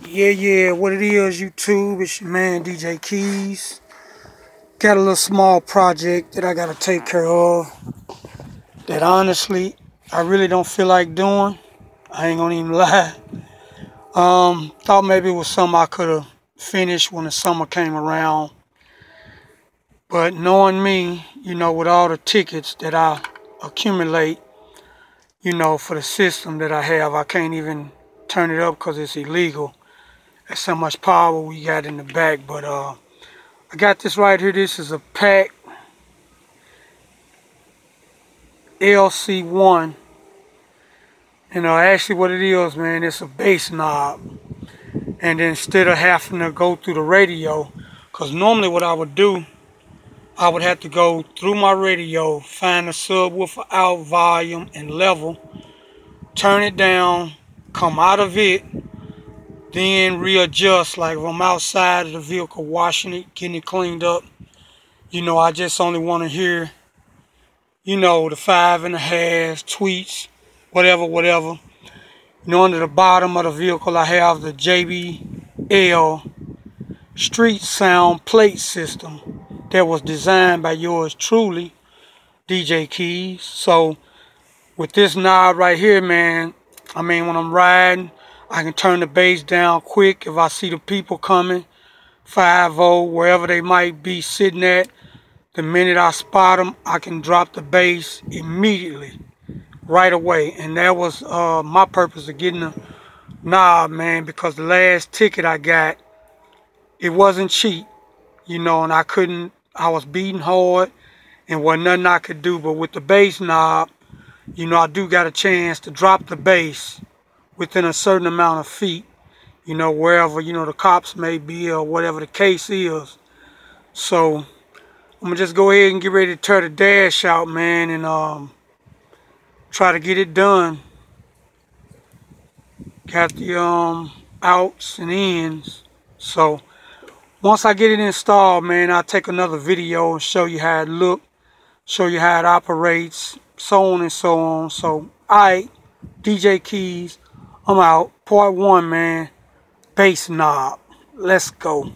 Yeah, yeah, what it is, YouTube, it's your man DJ Keys. Got a little small project that I gotta take care of. That honestly, I really don't feel like doing. I ain't gonna even lie. Um, thought maybe it was something I could have finished when the summer came around. But knowing me, you know, with all the tickets that I accumulate, you know, for the system that I have, I can't even turn it up because it's illegal. That's how much power we got in the back. But uh, I got this right here. This is a PAC LC1. You know, actually what it is, man, it's a bass knob. And instead of having to go through the radio, because normally what I would do, I would have to go through my radio, find the subwoofer out volume and level, turn it down, come out of it, then readjust like if I'm outside of the vehicle washing it getting it cleaned up you know I just only want to hear you know the five and a half tweets whatever whatever. You know under the bottom of the vehicle I have the JBL street sound plate system that was designed by yours truly DJ Keys. So with this knob right here man I mean when I'm riding I can turn the bass down quick if I see the people coming. 5 wherever they might be sitting at. The minute I spot them, I can drop the bass immediately, right away. And that was uh, my purpose of getting the knob, man, because the last ticket I got, it wasn't cheap, you know, and I couldn't, I was beating hard and wasn't nothing I could do. But with the bass knob, you know, I do got a chance to drop the bass within a certain amount of feet, you know, wherever, you know, the cops may be or whatever the case is. So I'm gonna just go ahead and get ready to tear the dash out, man, and um, try to get it done. Got the um, outs and ins. So once I get it installed, man, I'll take another video and show you how it look, show you how it operates, so on and so on. So, I, DJ Keys, I'm out. Part one, man. Bass knob. Let's go.